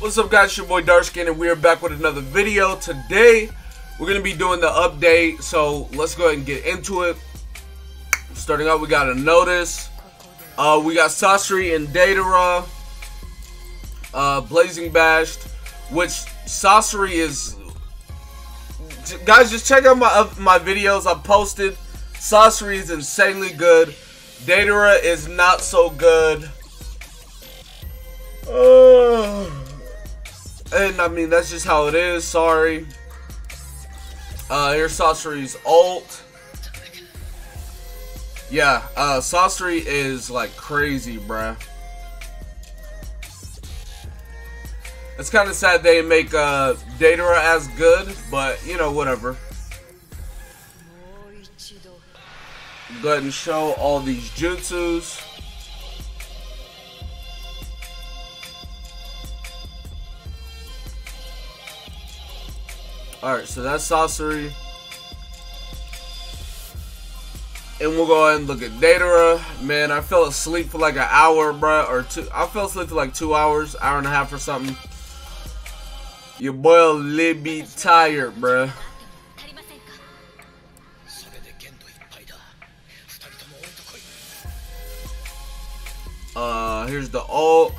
What's up guys, it's your boy Darkskin and we're back with another video. Today, we're going to be doing the update, so let's go ahead and get into it. Starting out, we got a notice. Uh, we got Sasori and Deidara. Uh, Blazing Bashed, which Sasori is... Guys, just check out my, my videos I posted. Sasori is insanely good. Deidara is not so good. Uh, and I mean, that's just how it is. Sorry. Uh, here's Sasori's ult. Yeah, uh, Sasori is like crazy, bruh. It's kind of sad they make uh, Deidara as good, but you know, whatever. Go ahead and show all these jutsus. Alright, so that's Sasori. And we'll go ahead and look at Deidara. Man, I fell asleep for like an hour, bruh, or two. I fell asleep for like two hours, hour and a half or something. Your boy bit tired, bruh. Uh, here's the ult.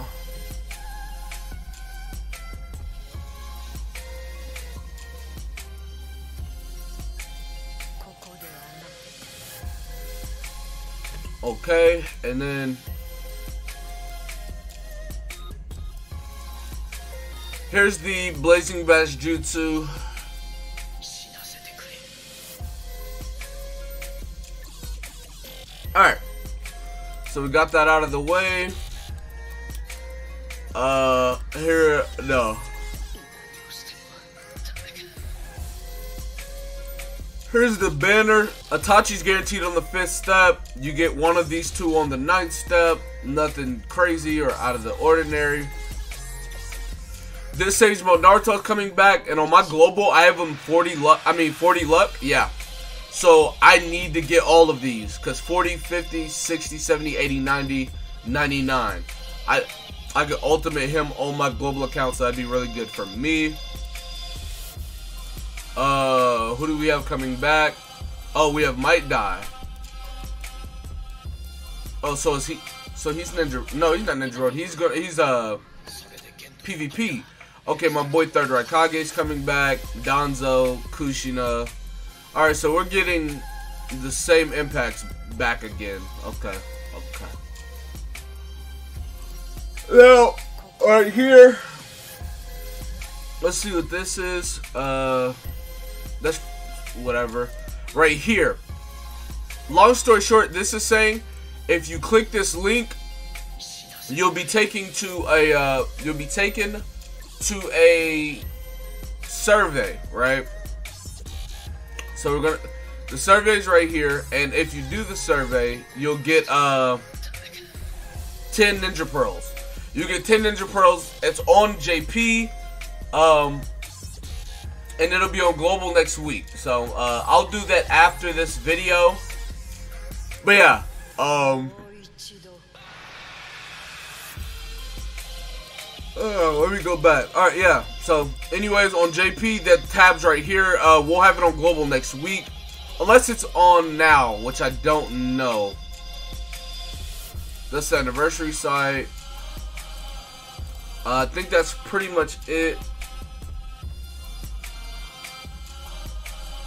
Okay, and then here's the Blazing Bash Jutsu. Alright, so we got that out of the way. Uh, here, no. Here's the banner. Itachi's guaranteed on the fifth step. You get one of these two on the ninth step. Nothing crazy or out of the ordinary. This Sage Mode Naruto coming back, and on my global, I have him 40 luck. I mean, 40 luck. Yeah. So I need to get all of these because 40, 50, 60, 70, 80, 90, 99. I I could ultimate him on my global account, so that'd be really good for me. Uh, who do we have coming back? Oh, we have Might Die. Oh, so is he? So he's Ninja? No, he's not Ninja Road. He's going. He's uh PvP. Okay, my boy Third Raikage is coming back. Danzo, Kushina. All right, so we're getting the same impacts back again. Okay, okay. Now, right here. Let's see what this is. Uh that's whatever. Right here. Long story short, this is saying if you click this link, you'll be taken to a uh, you'll be taken to a survey, right? So we're gonna the survey is right here, and if you do the survey, you'll get uh 10 ninja pearls. You get 10 ninja pearls. It's on JP. Um, and it'll be on global next week. So uh, I'll do that after this video. But yeah, um, uh, let me go back. All right, yeah. So, anyways, on JP, that tab's right here. Uh, we'll have it on global next week, unless it's on now, which I don't know. That's the anniversary site. Uh, I think that's pretty much it.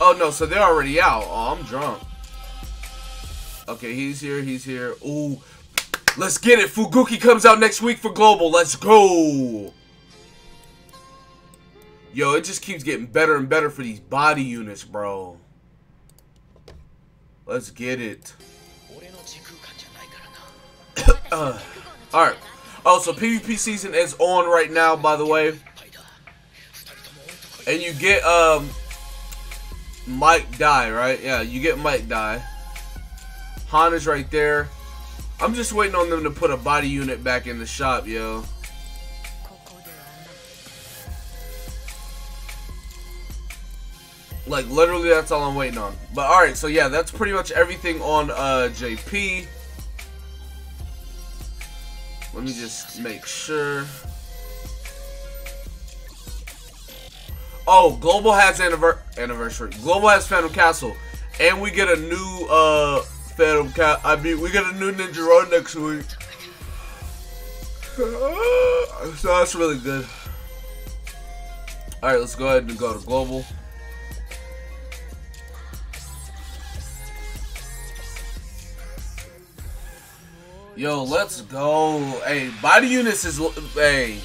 Oh no, so they're already out. Oh, I'm drunk. Okay, he's here, he's here. Ooh. Let's get it. Fuguki comes out next week for Global. Let's go. Yo, it just keeps getting better and better for these body units, bro. Let's get it. uh, Alright. Oh, so PvP season is on right now, by the way. And you get, um, Might Die, right? Yeah, you get Might Die. Han is right there. I'm just waiting on them to put a body unit back in the shop, yo. Like, literally, that's all I'm waiting on. But, alright, so yeah, that's pretty much everything on uh, JP. Let me just make sure. Oh, Global has anniver anniversary. Global has Phantom Castle, and we get a new uh Phantom Cat. I mean, we get a new Ninja Road next week. so that's really good. All right, let's go ahead and go to Global. Yo, let's go. Hey, body units is hey.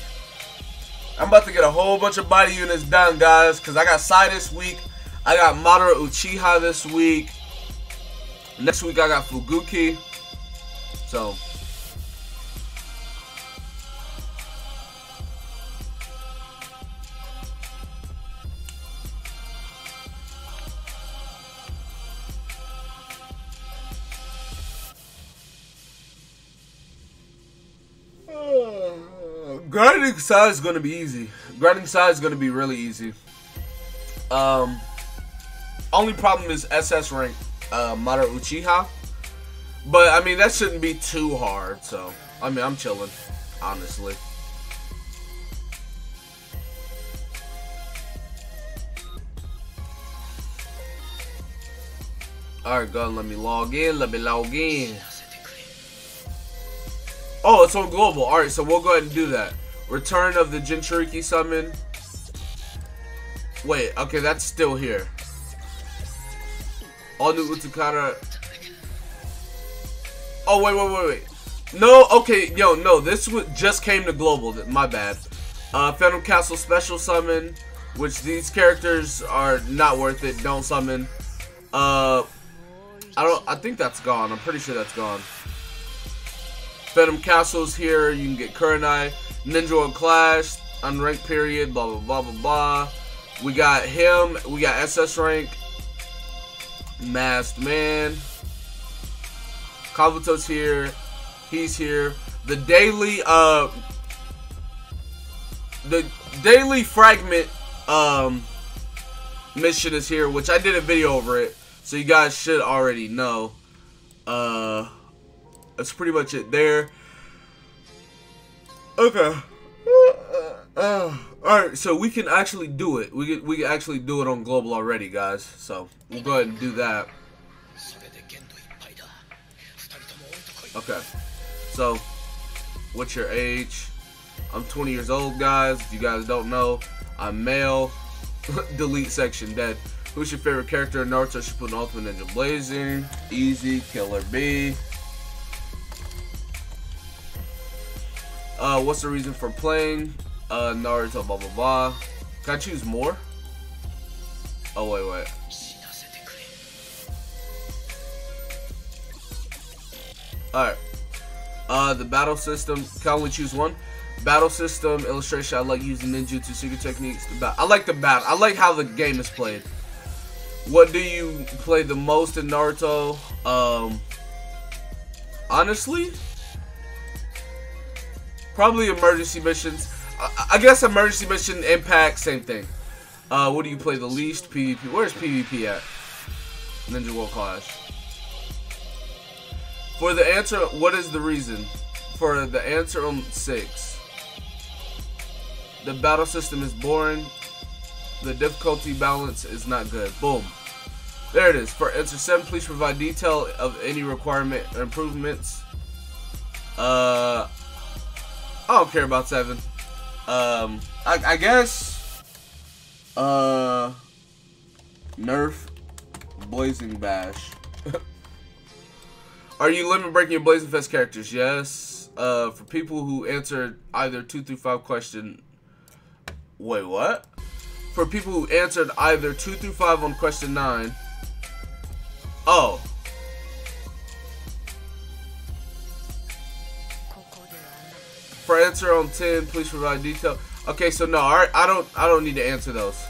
I'm about to get a whole bunch of body units done, guys, because I got Sai this week. I got Madara Uchiha this week. Next week I got Fuguki. So grinding side is gonna be easy. Grinding side is gonna be really easy. Um, only problem is SS rank uh, Uchiha, but I mean that shouldn't be too hard. So I mean I'm chilling, honestly. Alright, go let me log in. Let me log in. Oh, it's on global. Alright, so we'll go ahead and do that. Return of the Jinchuriki summon. Wait, okay, that's still here. All new Utakata. Oh, wait, wait, wait, wait. No, okay, yo, no, this just came to global. My bad. Uh, Phantom Castle special summon, which these characters are not worth it. Don't summon. Uh, I don't. I think that's gone. I'm pretty sure that's gone. Phantom Castle's here. You can get Kurenai. Ninja Clash, unranked period, blah, blah, blah, blah, blah. We got him. We got SS rank. Masked Man. Kabuto's here. He's here. The daily, uh, the daily fragment, um, mission is here, which I did a video over it. So you guys should already know. Uh, that's pretty much it there. Okay. Uh, uh, Alright, so we can actually do it. We can, we can actually do it on global already, guys. So we'll go ahead and do that. Okay. So, what's your age? I'm 20 years old, guys. If you guys don't know, I'm male. Delete section dead. Who's your favorite character in Naruto Shippuden Ultimate Ninja Blazing? Easy, Killer B. Uh, what's the reason for playing? Uh, Naruto, blah, blah, blah. Can I choose more? Oh, wait, wait. Alright. Uh, the battle system. Can I only choose one? Battle system, illustration. I like using ninjutsu secret techniques. The I like the battle. I like how the game is played. What do you play the most in Naruto? Um, honestly, Probably emergency missions. I, I guess emergency mission, impact, same thing. Uh, what do you play the least? PvP. Where's PvP at? Ninja World Clash. For the answer, what is the reason? For the answer on 6. The battle system is boring. The difficulty balance is not good. Boom. There it is. For answer 7, please provide detail of any requirement improvements. Uh, I don't care about seven. Um, I, I guess. Uh, Nerf, Blazing Bash. Are you limit breaking your Blazing Fest characters? Yes. Uh, for people who answered either two through five question. Wait, what? For people who answered either two through five on question nine. Oh, For answer on 10, please provide detail. Okay, so no, I, I don't I don't need to answer those.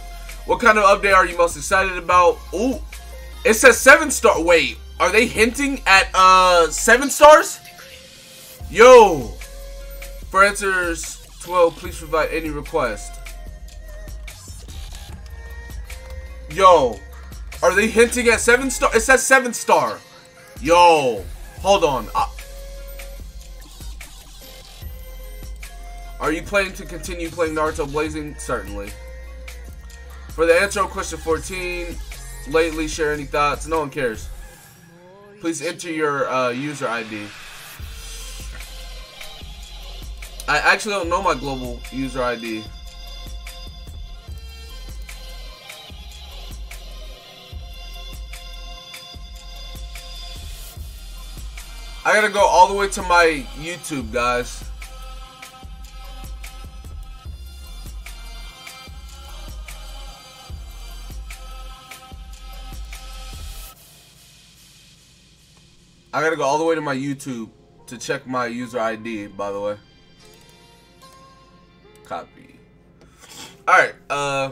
What kind of update are you most excited about? Ooh, it says seven star. Wait, are they hinting at uh seven stars? Yo, for answers 12, please provide any request. Yo, are they hinting at seven star? It says seven star. Yo, hold on. I Are you planning to continue playing Naruto Blazing? Certainly. For the answer on question 14, lately share any thoughts. No one cares. Please enter your uh, user ID. I actually don't know my global user ID. I gotta go all the way to my YouTube, guys. I gotta go all the way to my YouTube to check my user ID, by the way. Copy. Alright, uh,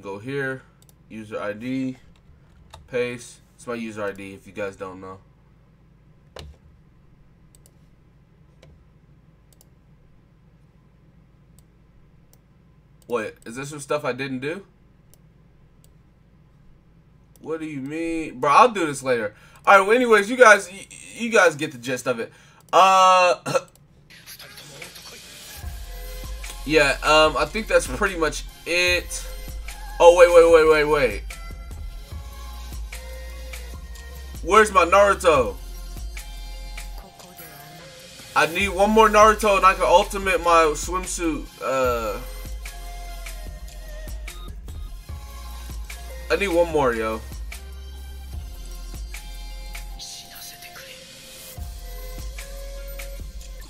go here, user ID, paste. It's my user ID if you guys don't know. What, is this some stuff I didn't do? What do you mean? Bro, I'll do this later. Alright, well, anyways, you guys, you, you guys get the gist of it. Uh... yeah, um, I think that's pretty much it. Oh, wait, wait, wait, wait, wait. Where's my Naruto? I need one more Naruto and I can ultimate my swimsuit, uh... I need one more, yo.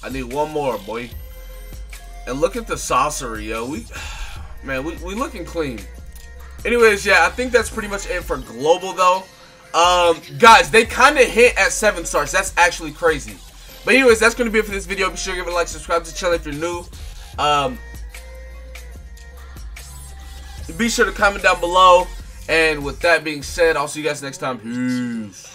I need one more, boy. And look at the sorcery, yo. We, man, we, we looking clean. Anyways, yeah, I think that's pretty much it for global, though. Um, guys, they kind of hit at 7 stars. That's actually crazy. But anyways, that's going to be it for this video. Be sure to give it a like, subscribe to the channel if you're new. Um, be sure to comment down below. And with that being said, I'll see you guys next time. Peace.